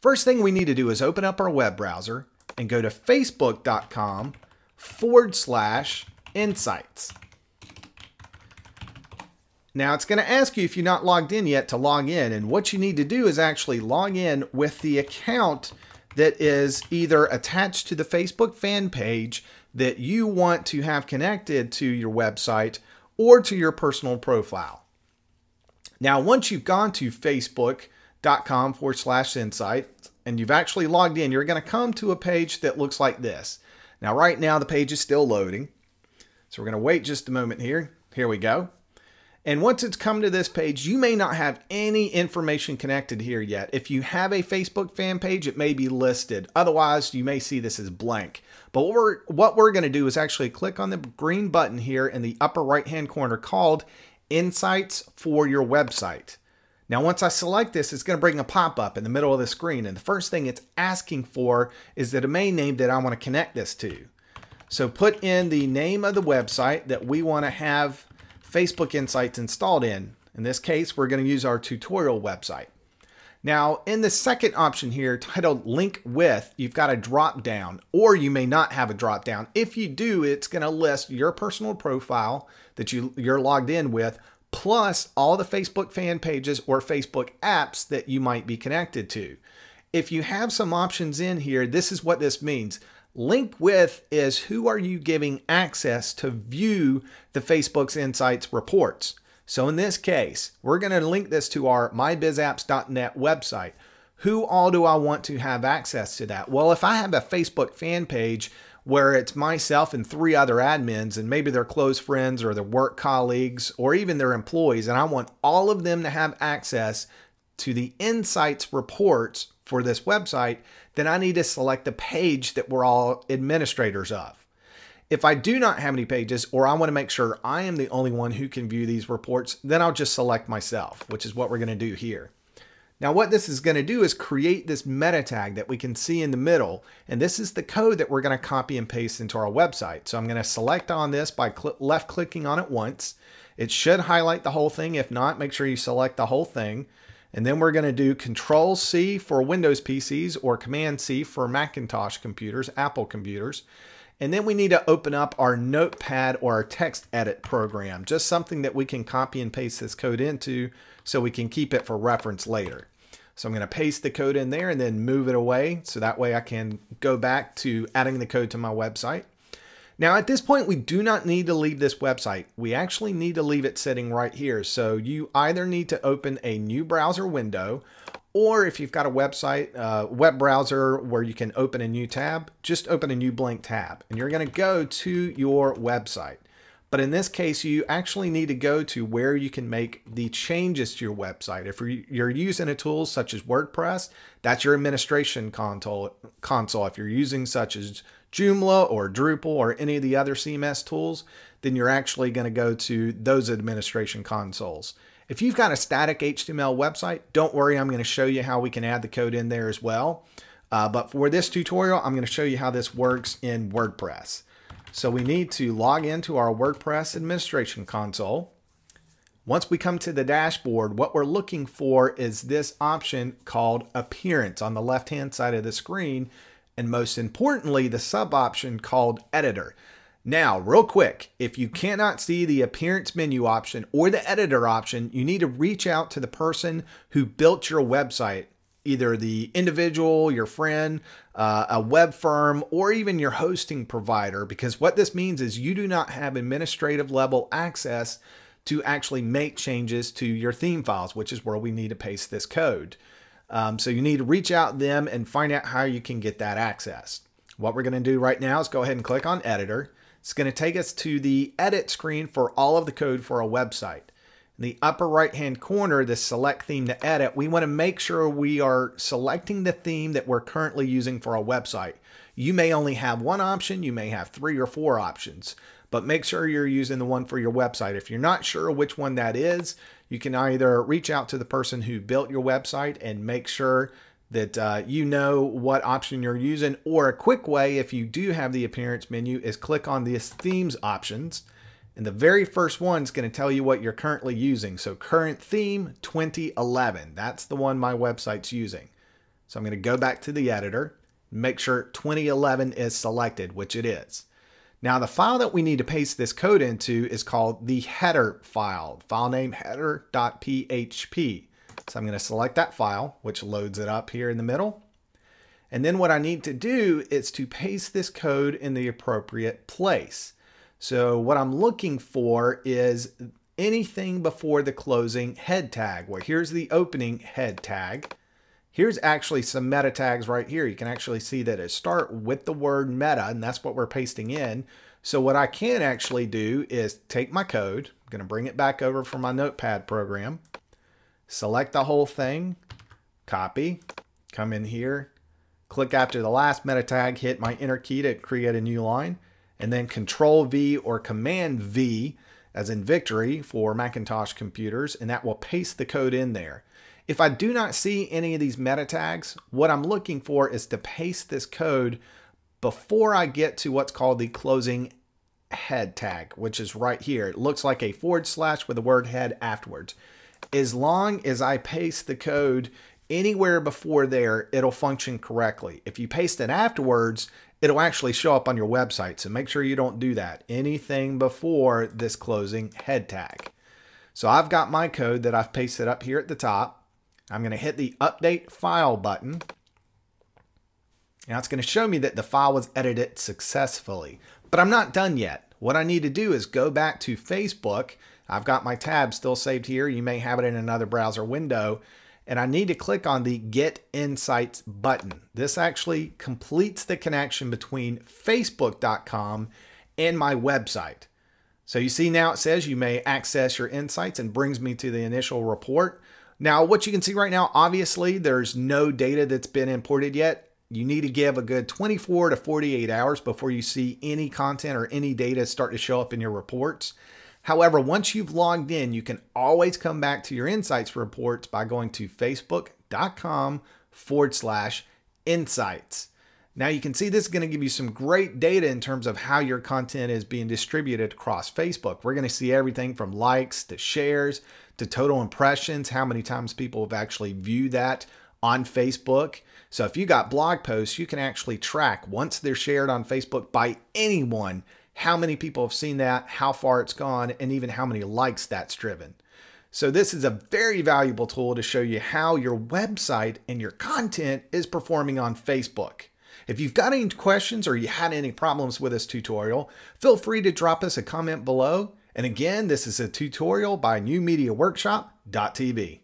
First thing we need to do is open up our web browser and go to facebook.com forward slash insights. Now it's going to ask you if you're not logged in yet to log in. And what you need to do is actually log in with the account that is either attached to the Facebook fan page that you want to have connected to your website or to your personal profile. Now, once you've gone to facebook.com forward slash insights and you've actually logged in, you're going to come to a page that looks like this. Now, right now, the page is still loading. So we're going to wait just a moment here. Here we go. And once it's come to this page, you may not have any information connected here yet. If you have a Facebook fan page, it may be listed. Otherwise, you may see this as blank. But what we're, what we're going to do is actually click on the green button here in the upper right hand corner called Insights for your website. Now, once I select this, it's going to bring a pop up in the middle of the screen. And the first thing it's asking for is the domain name that I want to connect this to. So put in the name of the website that we want to have Facebook Insights installed in. In this case, we're going to use our tutorial website. Now, in the second option here, titled Link With, you've got a drop down, or you may not have a drop down. If you do, it's going to list your personal profile that you, you're logged in with, plus all the Facebook fan pages or Facebook apps that you might be connected to. If you have some options in here, this is what this means. Link with is who are you giving access to view the Facebook's Insights reports. So in this case, we're going to link this to our mybizapps.net website. Who all do I want to have access to that? Well, if I have a Facebook fan page where it's myself and three other admins, and maybe their close friends or their work colleagues or even their employees, and I want all of them to have access to the insights reports for this website, then I need to select the page that we're all administrators of. If I do not have any pages or I want to make sure I am the only one who can view these reports, then I'll just select myself, which is what we're going to do here. Now what this is going to do is create this meta tag that we can see in the middle. And this is the code that we're going to copy and paste into our website. So I'm going to select on this by cl left clicking on it once. It should highlight the whole thing. If not, make sure you select the whole thing. And then we're going to do Control C for Windows PCs or Command C for Macintosh computers, Apple computers. And then we need to open up our notepad or our text edit program, just something that we can copy and paste this code into so we can keep it for reference later. So I'm going to paste the code in there and then move it away so that way I can go back to adding the code to my website. Now at this point, we do not need to leave this website. We actually need to leave it sitting right here. So you either need to open a new browser window or if you've got a website, uh, web browser where you can open a new tab, just open a new blank tab and you're going to go to your website. But in this case, you actually need to go to where you can make the changes to your website. If you're using a tool such as WordPress, that's your administration console. If you're using such as Joomla or Drupal or any of the other CMS tools, then you're actually going to go to those administration consoles. If you've got a static HTML website, don't worry, I'm going to show you how we can add the code in there as well. Uh, but for this tutorial, I'm going to show you how this works in WordPress. So we need to log into our WordPress administration console. Once we come to the dashboard, what we're looking for is this option called Appearance on the left-hand side of the screen and most importantly, the sub option called Editor. Now, real quick, if you cannot see the appearance menu option or the editor option, you need to reach out to the person who built your website, either the individual, your friend, uh, a web firm, or even your hosting provider, because what this means is you do not have administrative level access to actually make changes to your theme files, which is where we need to paste this code. Um, so you need to reach out to them and find out how you can get that access. What we're going to do right now is go ahead and click on editor. It's going to take us to the edit screen for all of the code for a website. In the upper right hand corner, the select theme to edit, we want to make sure we are selecting the theme that we're currently using for our website. You may only have one option, you may have three or four options, but make sure you're using the one for your website. If you're not sure which one that is, you can either reach out to the person who built your website and make sure that uh, you know what option you're using, or a quick way, if you do have the appearance menu, is click on the themes options. And the very first one is going to tell you what you're currently using. So current theme 2011, that's the one my website's using. So I'm going to go back to the editor, make sure 2011 is selected, which it is. Now the file that we need to paste this code into is called the header file, file name header.php. So I'm going to select that file, which loads it up here in the middle. And then what I need to do is to paste this code in the appropriate place. So what I'm looking for is anything before the closing head tag. Well, here's the opening head tag. Here's actually some meta tags right here. You can actually see that it start with the word meta, and that's what we're pasting in. So what I can actually do is take my code, I'm going to bring it back over from my notepad program, select the whole thing, copy, come in here, click after the last meta tag, hit my enter key to create a new line, and then control V or command V as in victory for Macintosh computers, and that will paste the code in there. If I do not see any of these meta tags, what I'm looking for is to paste this code before I get to what's called the closing head tag, which is right here. It looks like a forward slash with the word head afterwards. As long as I paste the code anywhere before there, it'll function correctly. If you paste it afterwards, it'll actually show up on your website. So make sure you don't do that. Anything before this closing head tag. So I've got my code that I've pasted up here at the top. I'm going to hit the update file button. Now it's going to show me that the file was edited successfully, but I'm not done yet. What I need to do is go back to Facebook. I've got my tab still saved here. You may have it in another browser window and I need to click on the Get Insights button. This actually completes the connection between Facebook.com and my website. So you see now it says you may access your insights and brings me to the initial report. Now, what you can see right now, obviously, there's no data that's been imported yet. You need to give a good 24 to 48 hours before you see any content or any data start to show up in your reports. However, once you've logged in, you can always come back to your insights reports by going to facebook.com forward slash insights. Now you can see this is going to give you some great data in terms of how your content is being distributed across Facebook. We're going to see everything from likes to shares to total impressions, how many times people have actually viewed that on Facebook. So if you got blog posts, you can actually track once they're shared on Facebook by anyone how many people have seen that, how far it's gone, and even how many likes that's driven. So this is a very valuable tool to show you how your website and your content is performing on Facebook. If you've got any questions or you had any problems with this tutorial, feel free to drop us a comment below. And again, this is a tutorial by newmediaworkshop.tv.